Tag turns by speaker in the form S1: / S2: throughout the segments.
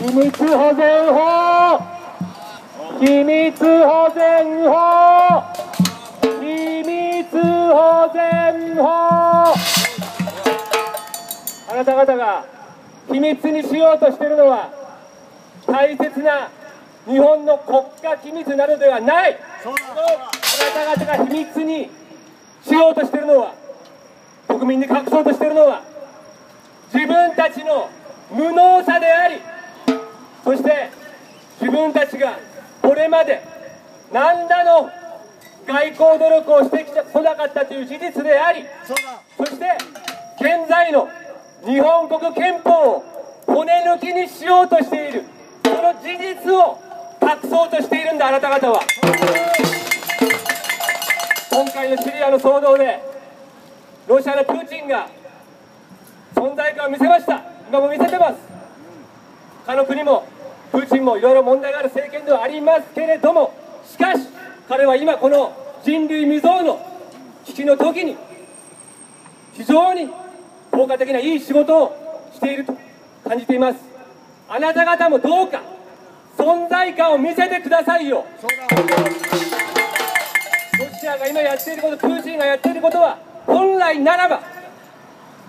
S1: 秘密保全法秘密保全法秘密保全法あなた方が秘密にしようとしているのは大切な日本の国家機密などではないあなた方が秘密にしようとしているのは国民に隠そうとしているのは自分たちの無能さでありそして自分たちがこれまで何らの外交努力をしてきてこなかったという事実でありそして現在の日本国憲法を骨抜きにしようとしているその事実を隠そうとしているんだあなた方は。今回のシリアの騒動でロシアのプーチンが存在感を見せました。今も見せてます。他の国もプーチンもいろいろ問題がある政権ではありますけれどもしかし彼は今この人類未曾有の危機の時に非常に効果的ないい仕事をしていると感じています。あなた方もどうか存在感を見せてくださいよ。ロシアが今やっていることプーチンがやっていることは本来ならば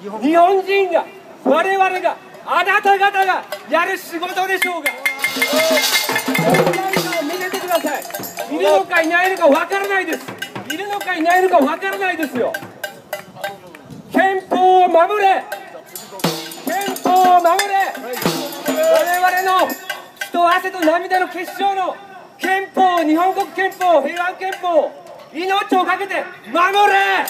S1: 日本人が我々があなた方がやる仕事でしょうが。見せてください。いるのかいないのかわからないです。いるのかいないのかわからないですよ。憲法を守れ。憲法を守れ。我々の血と汗と涙の結晶の憲法日本国憲法平安憲法命をかけて守れ